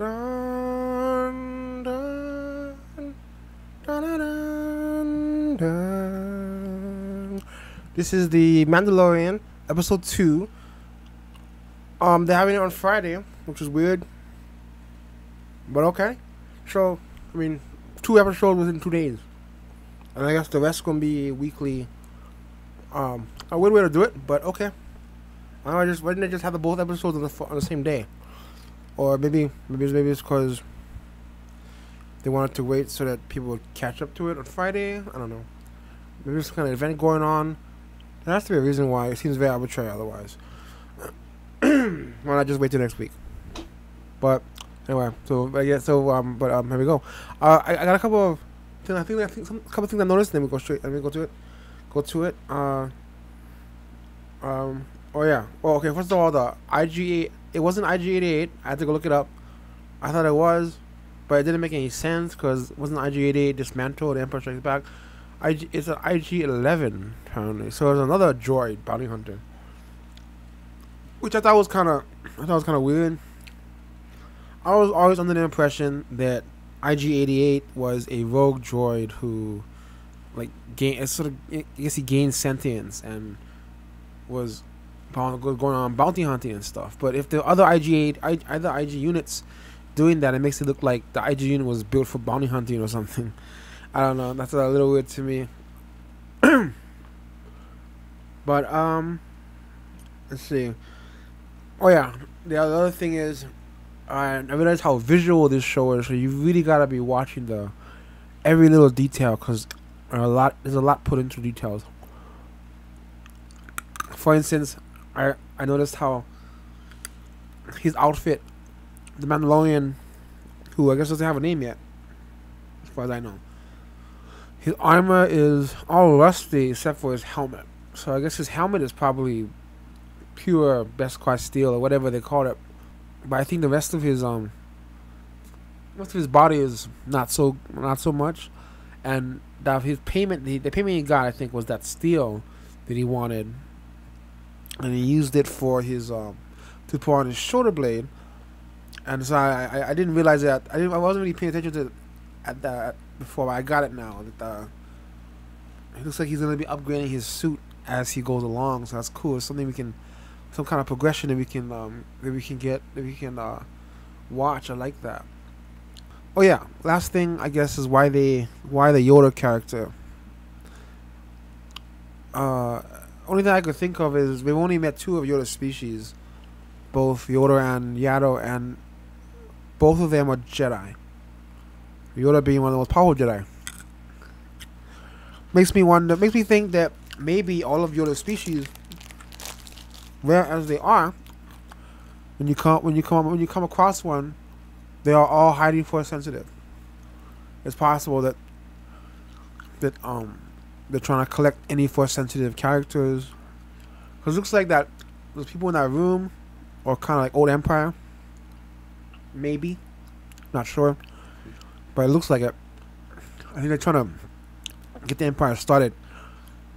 Dun, dun, dun. This is the Mandalorian episode two. Um, they're having it on Friday, which is weird, but okay. So, I mean, two episodes within two days, and I guess the rest gonna be weekly. Um, a weird way to do it, but okay. I just why didn't they just have the both episodes on the on the same day? Or maybe maybe it's, maybe it's because they wanted to wait so that people would catch up to it on Friday. I don't know. Maybe there's some kind of event going on. There has to be a reason why. It seems very arbitrary otherwise. why not just wait till next week? But anyway, so I guess so. Um, but um, here we go. Uh, I, I got a couple of things. I think I think some couple of things I noticed. Then we go straight. Let me go to it. Go to it. Uh. Um. Oh yeah. Oh okay. First of all, the IG it wasn't IG88. I had to go look it up. I thought it was, but it didn't make any sense because it wasn't IG88 dismantled the Empire Strikes Back. IG, it's an IG11 apparently. So it's another droid bounty hunter, which I thought was kind of I thought was kind of weird. I was always under the impression that IG88 was a rogue droid who, like, gained sort of I guess he gained sentience and was going on bounty hunting and stuff. But if the other IG8, other IG units doing that, it makes it look like the IG unit was built for bounty hunting or something. I don't know. That's a little weird to me. but um, let's see. Oh yeah, the other thing is, I I realized how visual this show is. So you really gotta be watching the every little detail because a lot there's a lot put into details. For instance, I I noticed how his outfit, the Mandalorian, who I guess doesn't have a name yet, as far as I know. His armor is all rusty except for his helmet. So I guess his helmet is probably pure best Beskar steel or whatever they call it. But I think the rest of his um most of his body is not so not so much. And that his payment the, the payment he got I think was that steel that he wanted and he used it for his um to put on his shoulder blade. And so I, I, I didn't realize that I didn't I wasn't really paying attention to at that before. But I got it now. That uh, it looks like he's gonna be upgrading his suit as he goes along. So that's cool. It's something we can some kind of progression that we can um that we can get that we can uh watch. I like that. Oh yeah, last thing I guess is why they why the Yoda character. Uh only thing I could think of is we've only met two of Yoda's species, both Yoda and Yaddle, and both of them are Jedi. Yoda being one of the most powerful Jedi. Makes me wonder. Makes me think that maybe all of Yoda's species, rare as they are, when you come when you come when you come across one, they are all hiding force sensitive. It's possible that that um they're trying to collect any force sensitive characters. Cause it looks like that those people in that room are kind of like old Empire. Maybe, not sure, but it looks like it. I think they're trying to get the Empire started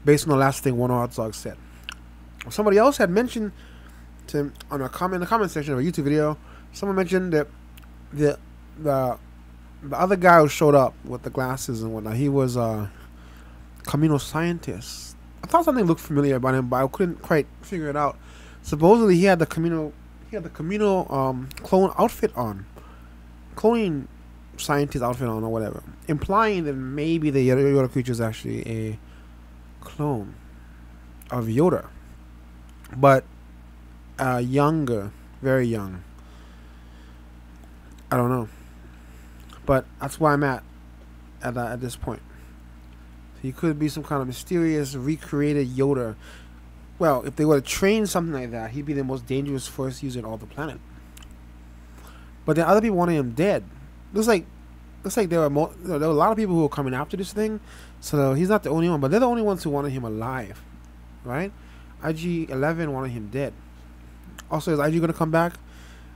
based on the last thing one Dog said. Somebody else had mentioned to on a comment in the comment section of a YouTube video. Someone mentioned that the the the other guy who showed up with the glasses and whatnot. He was uh Kamino scientist. I thought something looked familiar about him, but I couldn't quite figure it out. Supposedly, he had the Kamino, he had the Kamino um, clone outfit on, cloning scientist outfit on, or whatever, implying that maybe the Yoda creature is actually a clone of Yoda, but uh, younger, very young. I don't know, but that's where I'm at at, uh, at this point. He could be some kind of mysterious recreated Yoda. Well, if they were to train something like that, he'd be the most dangerous force user on the planet. But then other people wanted him dead. Looks like, looks like there were more, there were a lot of people who were coming after this thing. So he's not the only one, but they're the only ones who wanted him alive, right? IG Eleven wanted him dead. Also, is IG gonna come back?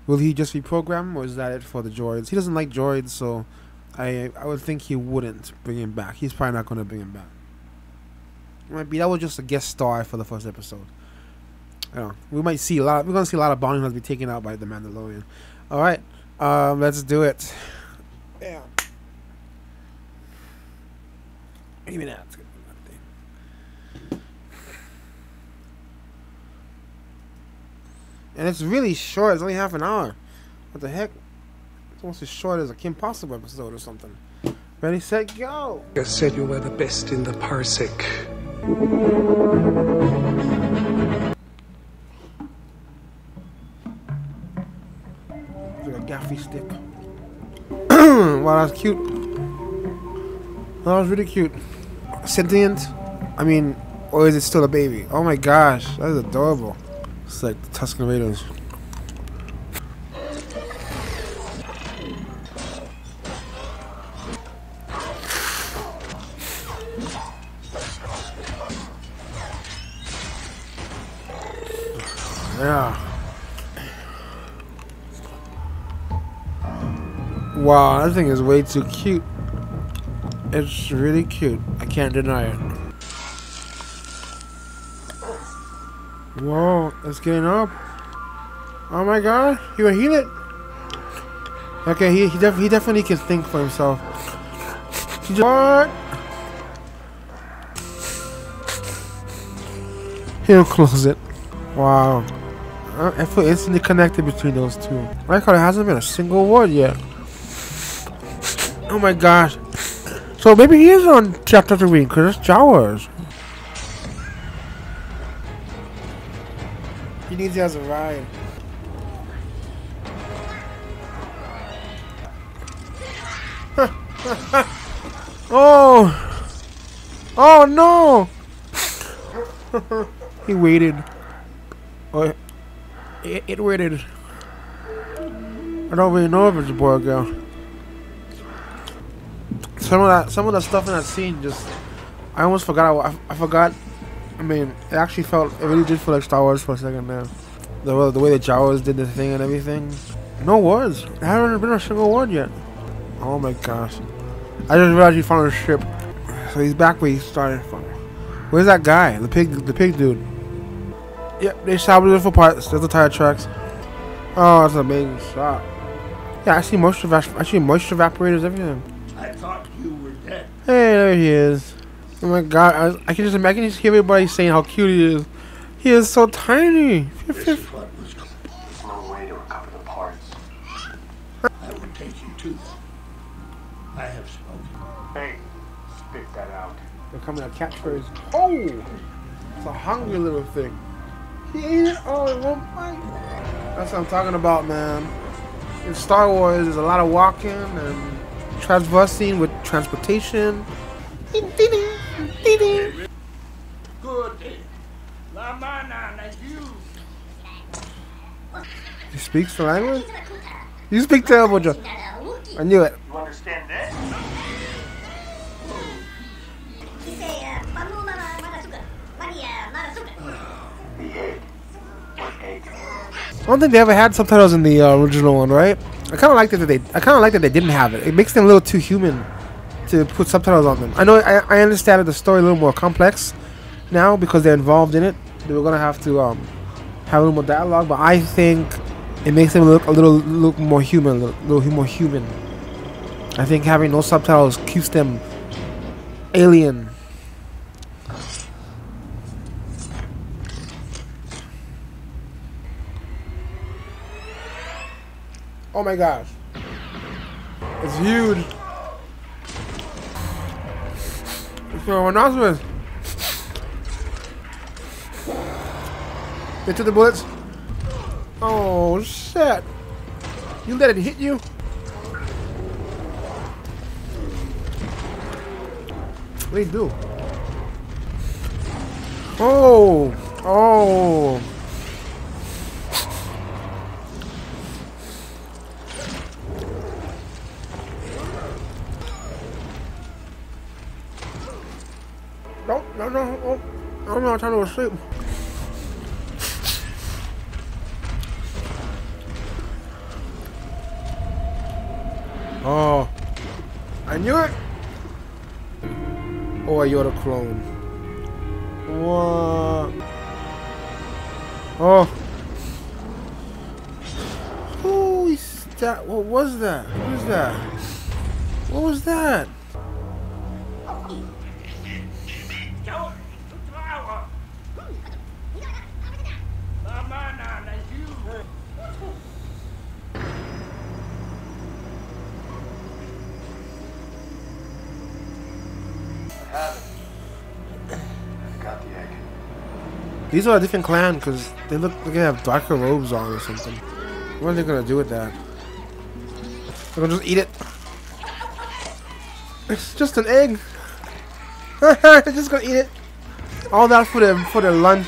Will he just reprogram, or is that it for the droids? He doesn't like droids, so I I would think he wouldn't bring him back. He's probably not going to bring him back. Might be that was just a guest star for the first episode. You know, we might see a lot. We're going to see a lot of bounty hunters be taken out by the Mandalorian. All right, Um, let's do it. Yeah. Give me that. And it's really short. It's only half an hour. What the heck? It's almost as short as a Kim Possible episode or something. Ready, set, go! I said you were the best in the parsec. It's like a gaffi stick. wow, that's cute. That was really cute. Sentient? I mean, or is it still a baby? Oh my gosh, that is adorable. It's like the Tusken Raiders. Wow, that thing is way too cute. It's really cute. I can't deny it. Whoa, it's getting up. Oh my god, you gonna heal it? Okay, he he, def he definitely can think for himself. He what? He'll close it. Wow. Uh, I feel instantly connected between those two. I like hasn't been a single word yet. Oh my gosh. So maybe he is on chapter 3 because it's Jawas. He needs you as a ride. oh! Oh no! he waited. Oh, it, it waited. I don't really know if it's a boy or girl. Some of that, some of the stuff in that scene, just I almost forgot. I, I forgot. I mean, it actually felt. It really did feel like Star Wars for a second there. The way- the way the Jawas did the thing and everything. No words. I haven't been a single word yet. Oh my gosh. I just realized he found a ship. So he's back where he started from. Where's that guy? The pig. The pig dude. Yep, they salvaged it for parts. There's the tire tracks. Oh, that's an amazing shot. Yeah, I see moisture. See moisture evaporators. Everything. I thought. Hey, there he is. Oh my god, I, I can just imagine just hear everybody saying how cute he is. He is so tiny. This is was going. There's no way to recover the parts. I would take you to them. I have spoken. Hey, spit that out. They're coming at catchphrase. Oh! It's a hungry little thing. He ate it all in one bite. That's what I'm talking about, man. In Star Wars, there's a lot of walking and traversing with transportation. Good day. La mana you. He speaks the language? You speak terrible, Jawa. I knew it. You understand I don't think they ever had subtitles in the uh, original one, right? I kind of like that they. I kind of like that they didn't have it. It makes them a little too human to put subtitles on them. I know. I, I understand that the story a little more complex now because they're involved in it. They were gonna have to um, have a little more dialogue, but I think it makes them look a little look more human, a little, little more human. I think having no subtitles keeps them alien. Oh my gosh. It's huge. It's a rhinoceros. They took the bullets. Oh shit. You let it hit you? What do you do? Oh! Oh! I'm not trying to sleep. Oh. I knew it! Oh, you're the clone. What? Oh. He's that? What was that? What was that? What was that? I got the egg. These are a different clan because they look like they have darker robes on or something. What are they gonna do with that? They're gonna just eat it. It's just an egg. They're just gonna eat it. All that for their for their lunch.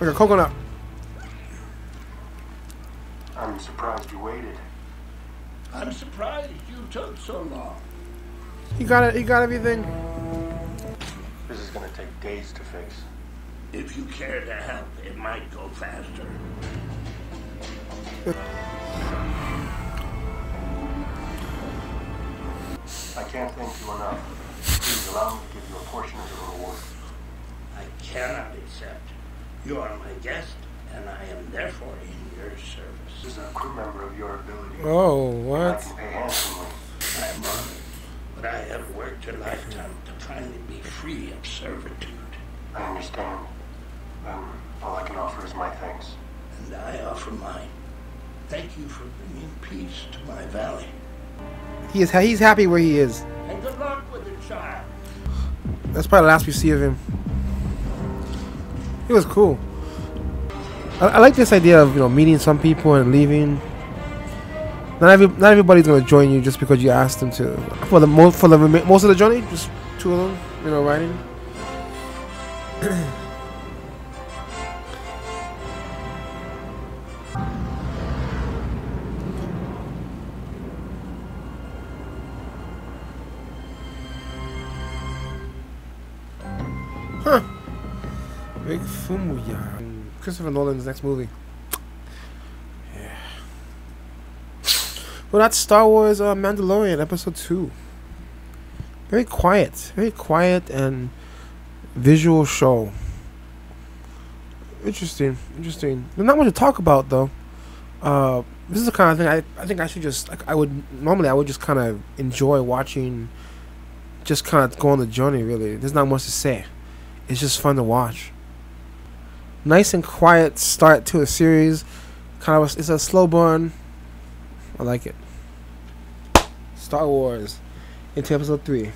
Like a coconut. I'm surprised you waited. I'm surprised you took so long. You got it. You got everything. This gonna take days to fix. If you care to help, it might go faster. I can't thank you enough. Please allow me to give you a portion of the reward. I cannot accept. You are my guest, and I am therefore in your service. This is a crew member of your ability. Oh, I what? can pay handsomely. I am honored, but I have worked a lifetime to finally be free of servitude, I understand. Um, all I can offer is my thanks. and I offer mine. Thank you for bringing peace to my valley, He is. He's happy where he is. and good luck with the child. That's probably the last we see of him. He was cool. I, I like this idea of you know meeting some people and leaving. Not every not everybody's gonna join you just because you asked them to. For the most for the most of the journey, just two of them, you know, riding. huh. Big Fumuya. Christopher Nolan's next movie. Yeah. Well, that's Star Wars uh, Mandalorian Episode 2. Very quiet. Very quiet and visual show. Interesting. Interesting. There's not much to talk about, though. Uh, this is the kind of thing I, I think I should just, like, I would, normally I would just kind of enjoy watching, just kind of go on the journey, really. There's not much to say. It's just fun to watch nice and quiet start to a series. Kind of, a, it's a slow burn. I like it. Star Wars into episode three.